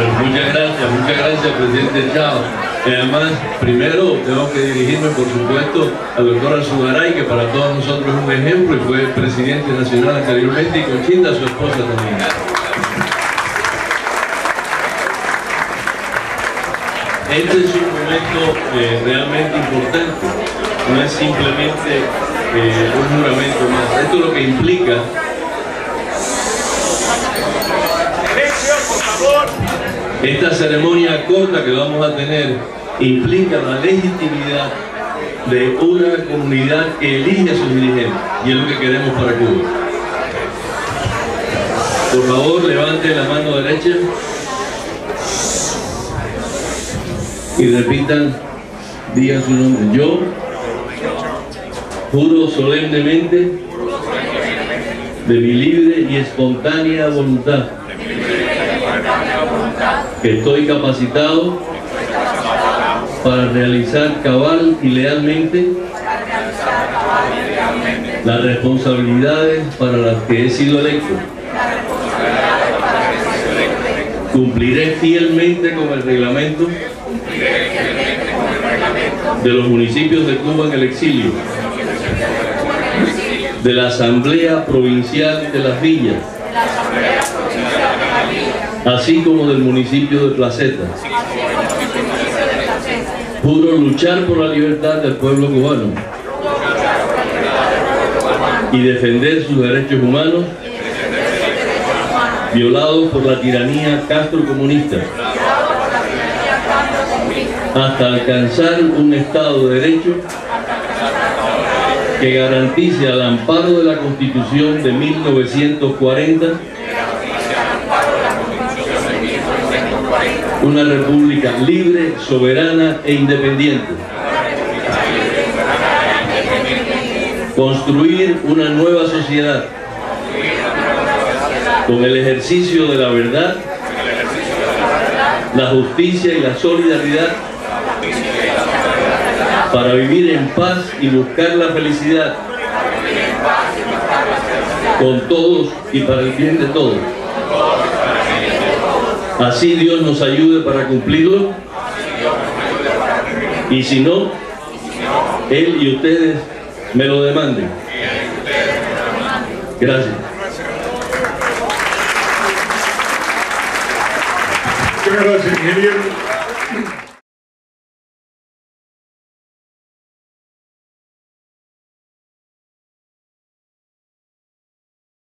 Muchas gracias, muchas gracias, presidente Chao. Y además, primero tengo que dirigirme, por supuesto, al doctor Azugaray, que para todos nosotros es un ejemplo y fue presidente nacional anteriormente, y Conchita, su esposa también. Este es un momento eh, realmente importante, no es simplemente eh, un juramento más. Esto lo que implica Esta ceremonia corta que vamos a tener implica la legitimidad de una comunidad que elige a sus dirigentes y es lo que queremos para Cuba. Por favor, levante la mano derecha y repitan, digan su nombre. Yo juro solemnemente de mi libre y espontánea voluntad que estoy capacitado para realizar cabal y lealmente las responsabilidades para las que he sido electo. Cumpliré fielmente con el reglamento de los municipios de Cuba en el exilio, de la Asamblea Provincial de las Villas, así como del municipio de Placeta. Juro luchar por la libertad del pueblo cubano y defender sus derechos humanos violados por la tiranía castrocomunista hasta alcanzar un Estado de Derecho que garantice al amparo de la Constitución de 1940 una república libre, soberana e independiente. Construir una nueva sociedad con el ejercicio de la verdad, la justicia y la solidaridad para vivir en paz y buscar la felicidad con todos y para el bien de todos. Así Dios nos ayude para cumplirlo. Y si no, Él y ustedes me lo demanden. Gracias.